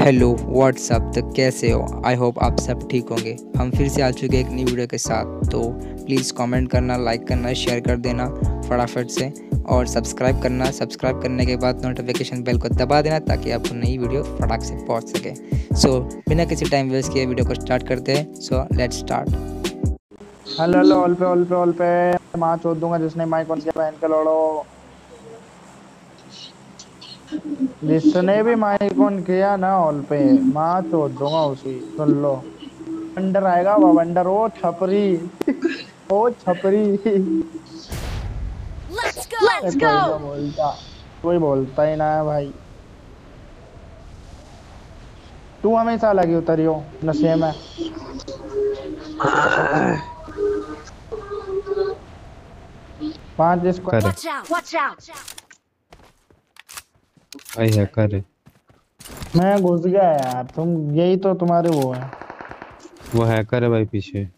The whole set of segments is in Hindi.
हेलो व्हाट्सअप तो कैसे हो? आई होप आप सब ठीक होंगे। हम फिर से आ चुके हैं एक नई वीडियो के साथ। तो प्लीज़ कमेंट करना लाइक करना शेयर कर देना फटाफट से। और सब्सक्राइब करना। सब्सक्राइब करने के बाद नोटिफिकेशन बेल को दबा देना ताकि आपको नई वीडियो फटाक से पहुँच सके। सो so, बिना किसी टाइम वेस्ट किए वीडियो को स्टार्ट करते हैं। So let's start hello hello all पे ऑल पे ऑल पे। माँ चोद दूँगा जिसने माइक ऑन किया पहन के लड़ो। जिसने भी माइक ऑन किया ना ऑल पे? माँ चोद दूँगा उसी सुन लो। वंडर आएगा वो वंडर ओ छपरी ओ छपरी। Let's go! Let's कोई बोलता कोई बोलता ही ना है भाई। तू हमेशा लगी उतरी हो नशे में। पाँच इसको करे Watch out! Watch out! आई है करे मैं घुस गया यार तुम यही तो तुम्हारे वो है। वो हैकर है भाई पीछे।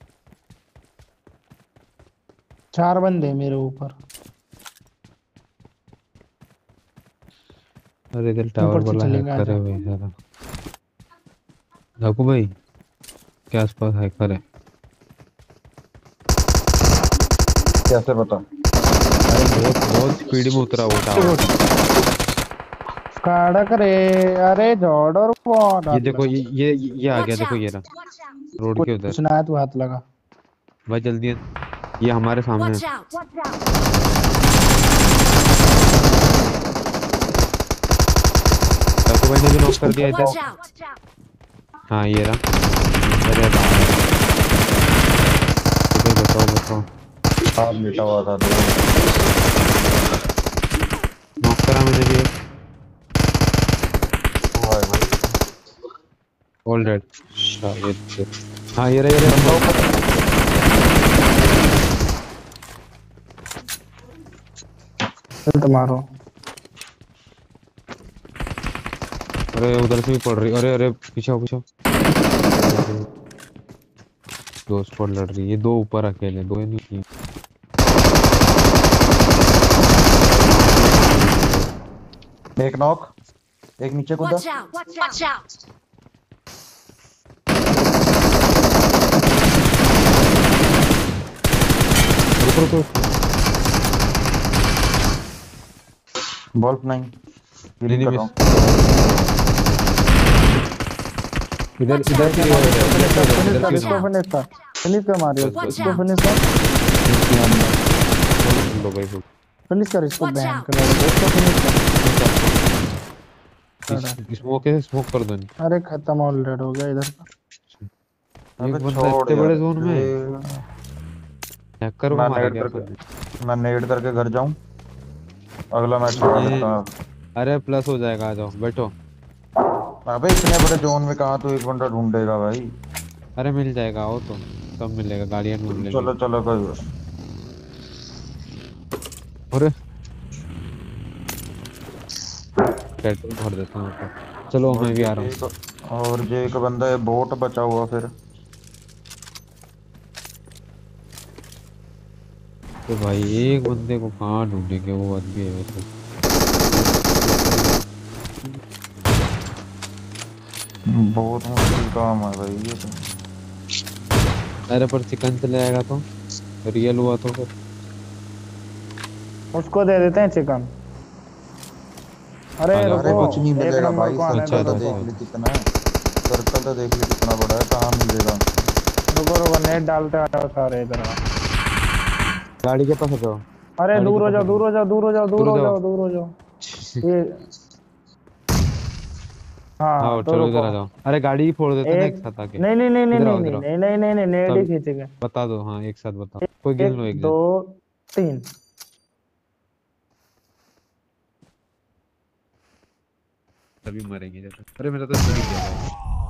चार बंदे मेरे ऊपर। अरे इधर टावर वाला हैकर है भाई सारा धाकू भाई के आसपास हैकर है? कैसे पता अरे बहुत बहुत स्पीड में उतरा वो टावर काड़क रे अरे जॉर्ड और वो ये देखो ये ये ये आ गया देखो ये रहा। रोड के उधर। कुछ ना तू हाथ लगा। भाई जल्दी है। ये हमारे सामने है! धाकू भाई ने भी नॉक कर दिया इधर! हाँ ये रहा। अरे इधर बताओ बताओ। आप लेटा हुआ था नॉक करा मैंने भी एक वो है भाई ऑल रेड शायद हाँ ये रहा ये रहा चल तो मारो अरे उधर से भी पड़ रही अरे अरे पीछे आओ, पीछे दो स्पॉट लड़ रही है। दो ऊपर अकेले दो नहीं। तीन एक नॉक एक नीचे कूदा। रुको रुको बॉल्फ नहीं। नहीं, हूँ इधर इधर. की है, इसको फिनिश कर फिनिश कर मारियो इसको फिनिश कर लो भाई फुल। फिनिश कर इसको बैन. कर इसको फिनिश कर स्मोक है स्मोक कर दो अरे खत्म ऑलरेडी हो गया इधर। का एक बंदा छोड़ इतने बड़े जोन में। हैकर को मैं मारा नेट गया करके मैं नेट करके घर जाऊँ? अगला मैच अरे प्लस हो जाएगा आ जाओ बैठो। अबे इतने बड़े जोन में कहाँ तो एक बंदा ढूंढेगा भाई? अरे मिल जाएगा आओ तो सब मिलेगा गाड़ियाँ ढूंढ लेंगे। चलो चलो बात अरे पेट्रोल भर देता हूँ। चलो मैं भी आ रहा हूँ। और जो एक बंदा है बोट बचा हुआ फिर। तो भाई एक बंदे को कहाँ ढूंढेंगे? वो आदमी है तो बहुत मुश्किल काम है भाई ये तो। अरे पर चिकन चले आएगा तो। रियल हुआ तो फिर। उसको दे देते हैं चिकन। अरे अरे कुछ नहीं मिलेगा भाई अच्छा, तो। देख ली कितना है। सर्कल तो देख ली कितना बड़ा है कहाँ मिलेगा। रुको रुको नेट डालते आ जाओ सारे इधर आओ। गाड़ी के पास आ जाओ। अरे दूर हो जाओ दूर हो जाओ दूर हो जाओ दूर हो जाओ। दूर हो जाओ। ये हाँ हाँ तो चलो इधर आ जाओ। अरे गाड़ी ही फोड़ देते हैं एक साथ आके। नहीं नहीं नहीं नहीं नहीं नहीं नहीं नहीं नहीं तब- खींचेगा बता दो हाँ एक साथ बताओ। कोई गिन लो एक दो तीन। तभी मरेंगे जब अरे मेरा तो सही गया।